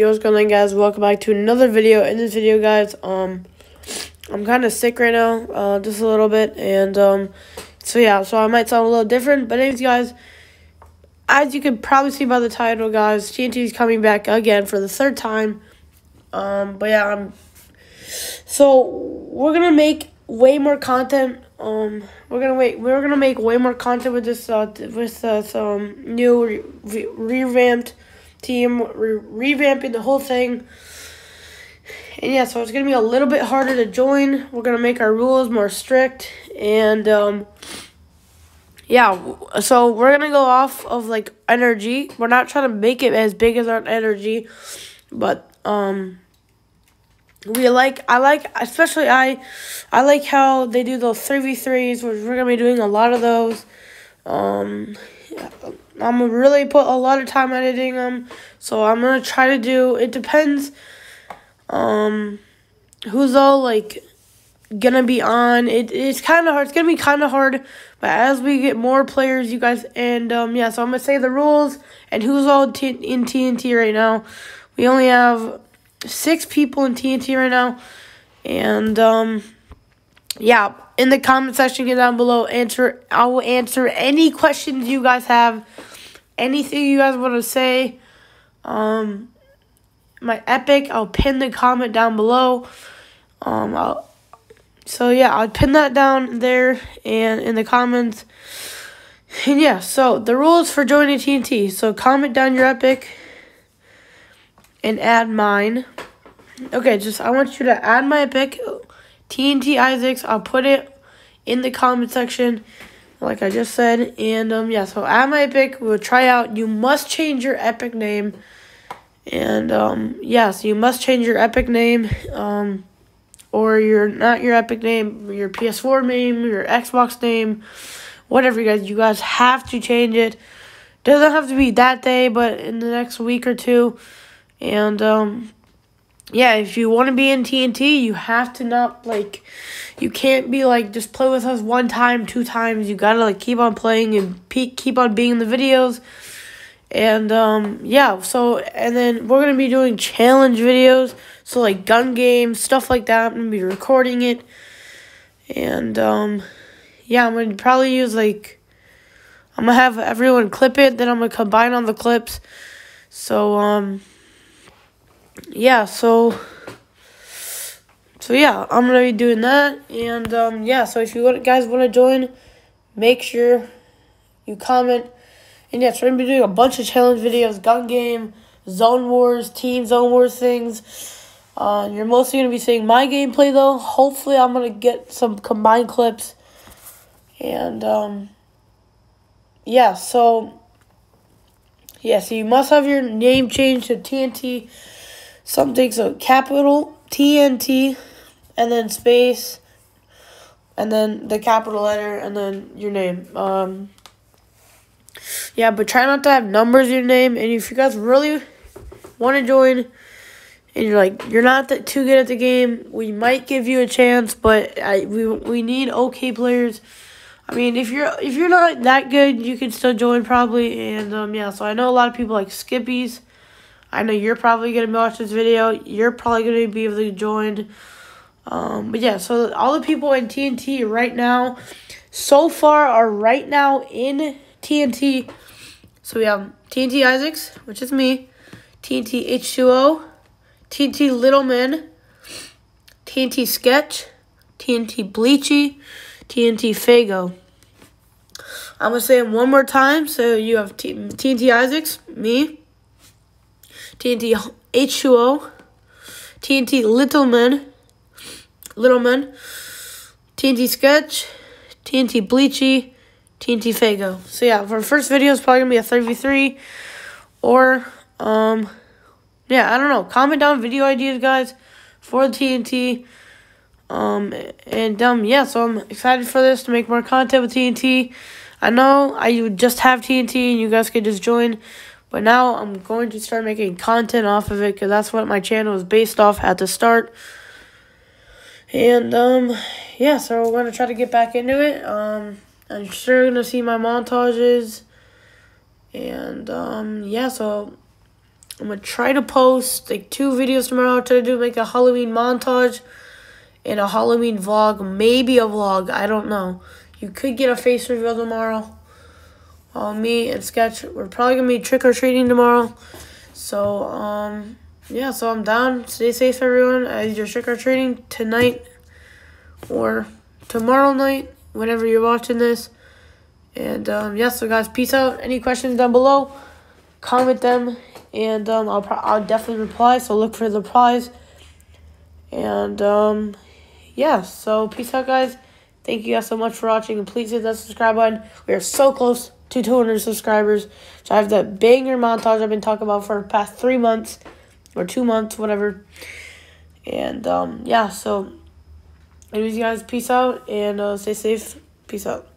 Yo, what's going on, guys? Welcome back to another video. In this video, guys, um, I'm kind of sick right now, uh, just a little bit, and, um, so yeah, so I might sound a little different, but anyways, guys, as you can probably see by the title, guys, TNT is coming back again for the third time, um, but yeah, I'm, so, we're gonna make way more content, um, we're gonna wait, we're gonna make way more content with this, uh, with this, um, new re re revamped, team, re revamping the whole thing. And yeah, so it's going to be a little bit harder to join. We're going to make our rules more strict. And um, yeah, so we're going to go off of like energy. We're not trying to make it as big as our energy. But um, we like, I like, especially I, I like how they do those 3v3s, which we're going to be doing a lot of those. Um, I'm really put a lot of time editing them. So I'm gonna try to do. It depends. Um, who's all like gonna be on? It it's kind of hard. It's gonna be kind of hard. But as we get more players, you guys and um yeah. So I'm gonna say the rules and who's all t- in TNT right now. We only have six people in TNT right now, and um yeah, in the comment section get down below, answer I will answer any questions you guys have. Anything you guys want to say. Um my epic, I'll pin the comment down below. Um I'll so yeah, I'll pin that down there and in the comments. And yeah, so the rules for joining TNT. So comment down your epic and add mine. Okay, just I want you to add my epic TNT Isacz. I'll put it in the comment section, like I just said. And um, yeah, so add my epic. We'll try out. You must change your epic name. And um, yeah, so you must change your epic name. Um, or your not your epic name, your PS4 name, your Xbox name, whatever you guys. You guys have to change it. Doesn't have to be that day, but in the next week or two. And um, yeah, if you want to be in TNT, you have to not like, you can't be like just play with us one time, two times. You gotta like keep on playing and pe- keep on being in the videos. And um, yeah, so and then we're gonna be doing challenge videos, so like gun games, stuff like that. I'm gonna be recording it, and um, yeah, I'm gonna probably use like, I'm gonna have everyone clip it, then I'm gonna combine all the clips. So um yeah, so so yeah, I'm gonna be doing that, and um, yeah, so if you guys want to join, make sure you comment, and yeah, so we're gonna be doing a bunch of challenge videos, gun game, zone wars, team zone wars things. Uh, you're mostly gonna be seeing my gameplay though. Hopefully, I'm gonna get some combined clips, and um, yeah, so yeah, so you must have your name changed to TNT something so capital TNT and then space and then the capital letter and then your name. Um yeah, but try not to have numbers in your name and if you guys really want to join and you're like you're not that too good at the game, we might give you a chance, but I we we need okay players. I mean, if you're if you're not that good, you can still join probably. And um, yeah, so I know a lot of people like Skippies. I know you're probably going to watch this video. You're probably going to be able to join. Um, but yeah, so all the people in TNT right now, so far, are right now in TNT. So we have TNT Isacz, which is me, TNT H2O, TNT Littleman, TNT Sketch, TNT Bleachy, TNT Fago. I'm going to say them one more time. So you have TNT Isacz, me, TNT H2O, TNT Littleman, Littleman, TNT Sketch, TNT Bleachy, TNT Fago. So yeah, for first video is probably gonna be a 3v3 or um yeah, I don't know. Comment down video ideas guys for the TNT. Um and um yeah, so I'm excited for this to make more content with TNT. I know I would just have TNT and you guys could just join. But now I'm going to start making content off of it because that's what my channel is based off at the start. And, um, yeah, so we're going to try to get back into it. Um, I'm sure going to see my montages. And, um, yeah, so I'm gonna try to post like two videos tomorrow. I'll try to do make a Halloween montage and a Halloween vlog, maybe a vlog. I don't know. You could get a face reveal tomorrow. Uh, me and Sketch, we're probably gonna be trick or treating tomorrow. So um, yeah. So I'm down. Stay safe, everyone. As you're trick or treating tonight or tomorrow night, whenever you're watching this. And um, yeah, so guys, peace out. Any questions down below? Comment them and um, I'll I'll definitely reply. So look for the replies. And um, yeah, so peace out, guys. Thank you guys so much for watching, and please hit that subscribe button. We are so close to 200 subscribers. So I have that banger montage I've been talking about for the past three months or two months, whatever. And um, yeah, so anyways, guys, peace out and uh, stay safe. Peace out.